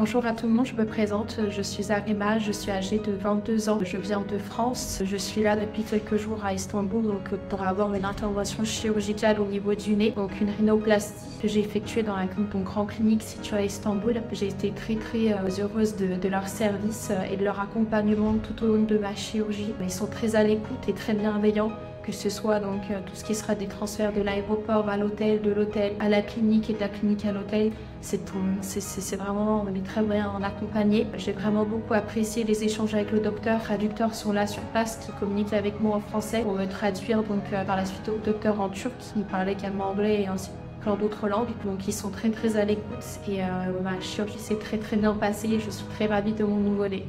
Bonjour à tout le monde, je me présente, je suis Arima, je suis âgée de 22 ans, je viens de France, je suis là depuis quelques jours à Istanbul donc, pour avoir une intervention chirurgicale au niveau du nez, donc une rhinoplastie que j'ai effectuée dans la grande clinique située à Istanbul. J'ai été très très euh, heureuse de, de, leur service euh, et de leur accompagnement tout au long de ma chirurgie. Ils sont très à l'écoute et très bienveillants que ce soit donc euh, tout ce qui sera des transferts de l'aéroport à l'hôtel, de l'hôtel à la clinique et de la clinique à l'hôtel. C'est vraiment, on est très bien accompagné. J'ai vraiment beaucoup apprécié les échanges avec le docteur. Les traducteurs sont là sur place qui communiquent avec moi en français pour me traduire donc euh, par la suite au docteur en turc qui parle également anglais et ainsi plein d'autres langues. Donc ils sont très très à l'écoute et euh, ma chirurgie s'est très très bien passée. Je suis très ravie de mon nouveau-né.